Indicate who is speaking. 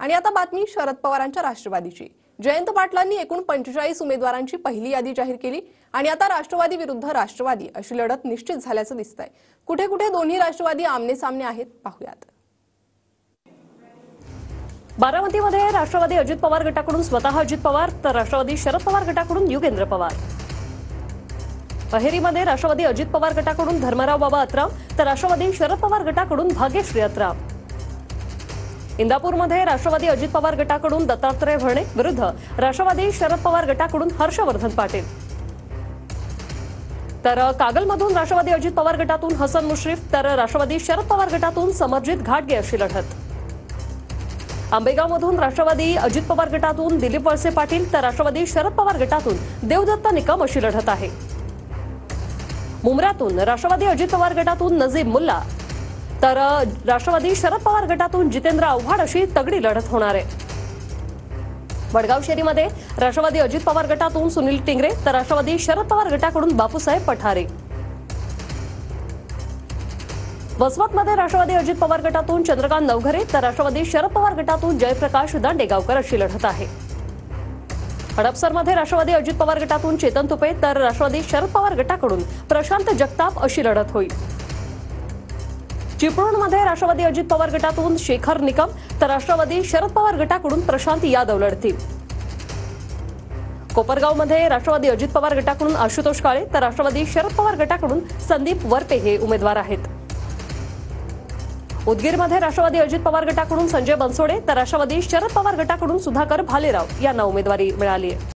Speaker 1: आणि आता बातमी शरद पवारांच्या राष्ट्रवादीची. जयंत पाटलांनी एकूण पंचेचाळीस उमेदवारांची पहिली यादी जाहीर केली आणि आता राष्ट्रवादी विरुद्ध राष्ट्रवादी अशी लढत निश्चित झाल्याचं दिसतंय. कुठे कुठे दोन्ही राष्ट्रवादी आमने सामने आहेत पाहूयात.
Speaker 2: बारामतीमध्ये राष्ट्रवादी अजित पवार गटाकडून स्वतः अजित पवार तर राष्ट्रवादी शरद पवार गटाकडून युगेंद्र पवार. अहेरीमध्ये राष्ट्रवादी अजित पवार गटाकडून धर्मराव बाबा अत्राम तर राष्ट्रवादी शरद पवार गटाकडून भाग्यश्री अत्राम. इंदापूरमध्ये राष्ट्रवादी अजित पवार गटाकडून दत्तात्रय भरणे विरुद्ध राष्ट्रवादी शरद पवार गटाकडून हर्षवर्धन पाटील. तर कागलमधून राष्ट्रवादी अजित पवार गटातून हसन मुश्रीफ तर राष्ट्रवादी शरद पवार गटातून समरजित घाटगे अशी लढत. आंबेगावमधून राष्ट्रवादी अजित पवार गटातून दिलीप वळसे पाटील तर राष्ट्रवादी शरद पवार गटातून देवदत्त निकम अशी लढत आहे. मुंब्र्यातून राष्ट्रवादी अजित पवार गटातून नजीब मुल्ला तर राष्ट्रवादी शरद पवार गटातून जितेंद्र आव्हाड अशी तगडी लढत होणार आहे. वडगाव शेरीमध्ये राष्ट्रवादी अजित पवार गटातून सुनील टिंगरे तर राष्ट्रवादी शरद पवार गटाकडून बापूसाहेब पठारे. वसमतमध्ये राष्ट्रवादी अजित पवार गटातून चंद्रकांत नवघरे तर राष्ट्रवादी शरद पवार गटातून जयप्रकाश दांडेगावकर अशी लढत आहे. हडपसरमध्ये राष्ट्रवादी अजित पवार गटातून चेतन तुपे तर राष्ट्रवादी शरद पवार गटाकडून प्रशांत जगताप अशी लढत होईल. चिपळूणमध्ये राष्ट्रवादी अजित पवार गटातून शेखर निकम तर राष्ट्रवादी शरद पवार गटाकडून प्रशांत यादव लढतील कोपरगावमध्ये राष्ट्रवादी अजित पवार गटाकडून आशुतोष काळे तर राष्ट्रवादी शरद पवार गटाकडून संदीप वरपे हे उमेदवार आहेत. उदगीरमध्ये राष्ट्रवादी अजित पवार गटाकडून संजय बनसोडे तर राष्ट्रवादी शरद पवार गटाकडून सुधाकर भालेराव यांना उमेदवारी मिळाली आहे.